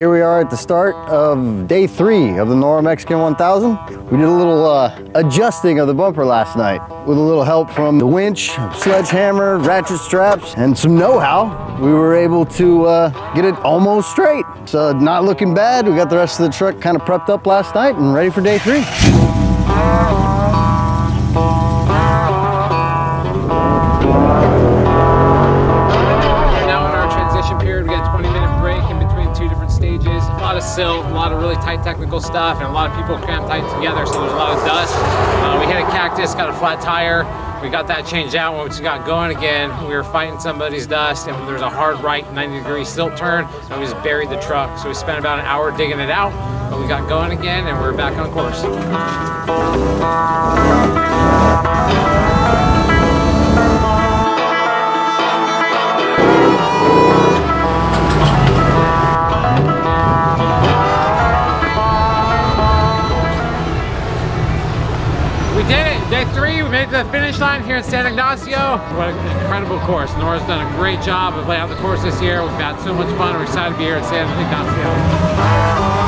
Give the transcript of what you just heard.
Here we are at the start of day three of the NORRA Mexican 1000. We did a little uh, adjusting of the bumper last night with a little help from the winch, sledgehammer, ratchet straps, and some know-how. We were able to uh, get it almost straight. So not looking bad. We got the rest of the truck kind of prepped up last night and ready for day three. Silt, a lot of really tight technical stuff, and a lot of people crammed tight together, so there's a lot of dust. Uh, we hit a cactus, got a flat tire. We got that changed out once we got going again. We were fighting somebody's dust, and there was a hard right 90 degree silt turn, and we just buried the truck. So we spent about an hour digging it out, but we got going again, and we're back on course. We did it, day three, we made the finish line here in San Ignacio. What an incredible course. NORRA's done a great job of laying out the course this year. We've had so much fun. We're excited to be here at San Ignacio.